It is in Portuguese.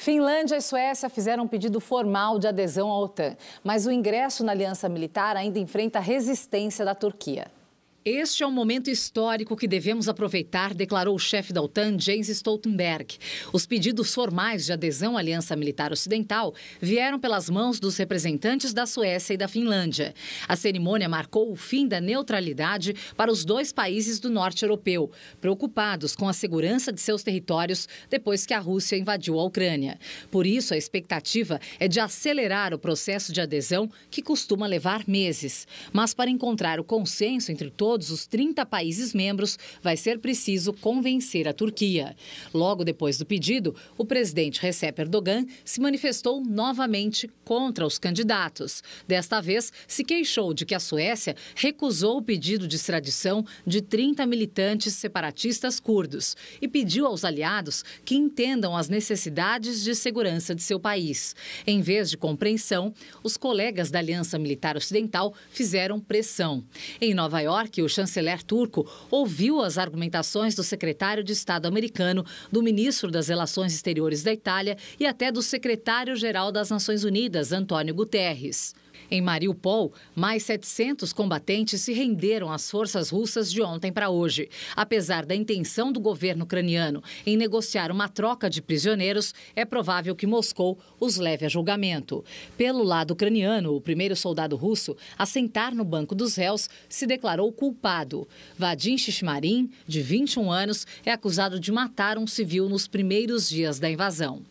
Finlândia e Suécia fizeram um pedido formal de adesão à OTAN, mas o ingresso na aliança militar ainda enfrenta resistência da Turquia. Este é um momento histórico que devemos aproveitar, declarou o chefe da OTAN, Jens Stoltenberg. Os pedidos formais de adesão à Aliança Militar Ocidental vieram pelas mãos dos representantes da Suécia e da Finlândia. A cerimônia marcou o fim da neutralidade para os dois países do norte europeu, preocupados com a segurança de seus territórios depois que a Rússia invadiu a Ucrânia. Por isso, a expectativa é de acelerar o processo de adesão, que costuma levar meses. Mas para encontrar o consenso entre todos, todos os 30 países membros, vai ser preciso convencer a Turquia. Logo depois do pedido, o presidente Recep Erdogan se manifestou novamente contra os candidatos. Desta vez, se queixou de que a Suécia recusou o pedido de extradição de 30 militantes separatistas curdos e pediu aos aliados que entendam as necessidades de segurança de seu país. Em vez de compreensão, os colegas da Aliança Militar Ocidental fizeram pressão. Em Nova York, que o chanceler turco ouviu as argumentações do secretário de Estado americano, do ministro das Relações Exteriores da Itália e até do secretário-geral das Nações Unidas, Antônio Guterres. Em Mariupol, mais 700 combatentes se renderam às forças russas de ontem para hoje. Apesar da intenção do governo ucraniano em negociar uma troca de prisioneiros, é provável que Moscou os leve a julgamento. Pelo lado ucraniano, o primeiro soldado russo a sentar no banco dos réus se declarou culpado. Vadim Shishmarin, de 21 anos, é acusado de matar um civil nos primeiros dias da invasão.